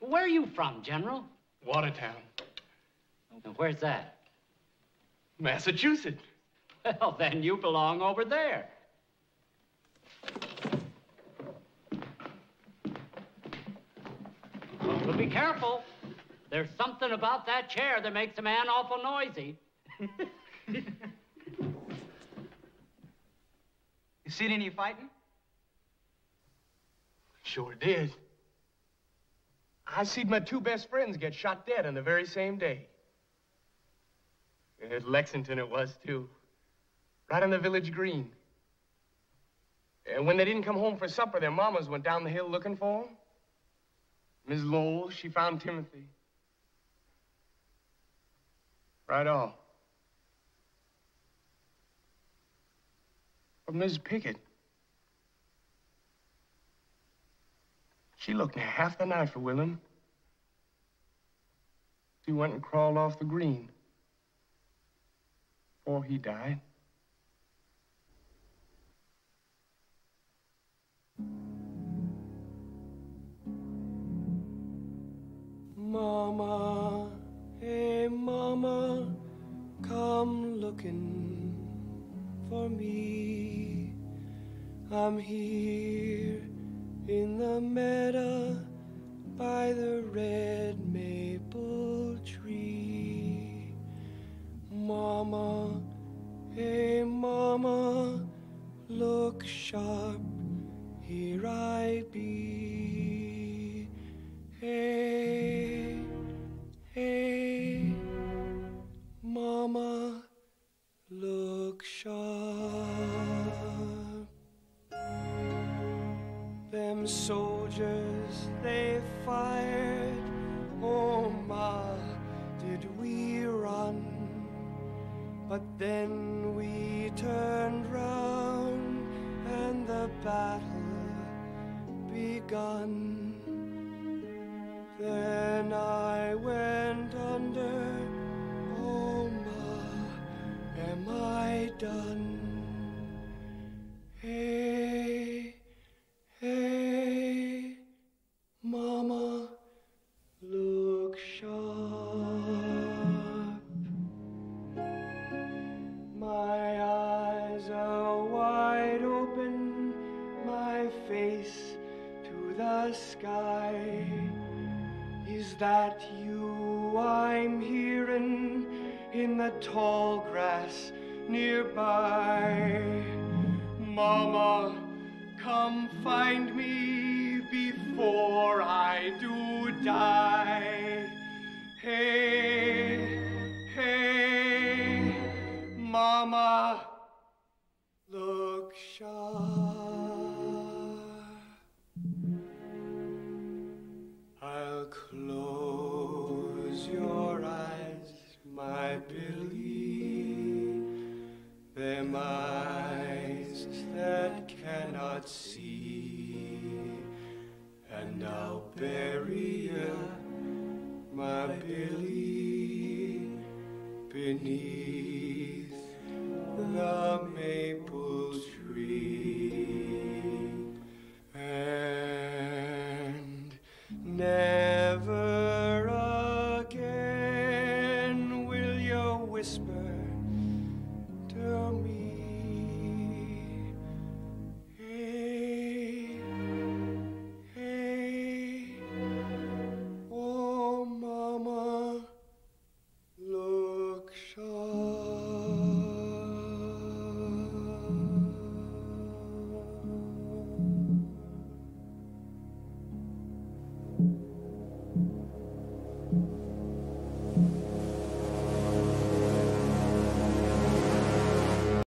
Where are you from, General? Watertown, And where's that? Massachusetts. Well, then you belong over there. But be careful. There's something about that chair that makes a man awful noisy. You seen any fighting? Sure did. I seen my two best friends get shot dead on the very same day. At Lexington it was, too. Right on the village green. And when they didn't come home for supper, their mamas went down the hill looking for them. Miss Lowell, she found Timothy. Right off. But Miss Pickett, she looked half the night for Willie. She went and crawled off the green before he died. Mama, hey mama, come looking for me. I'm here in the meadow by the red maple tree. Mama, hey mama, look sharp, here I be. Soldiers, they fired. Oh, ma, did we run? But then we turned round and the battle begun. Then I went under. Is that you I'm hearing in the tall grass nearby? Mama, come find me before I do die. Hey, hey, Mama, look sharp. My Billy. Them eyes that cannot see, and I'll bury my Billy, beneath the maple tree. And never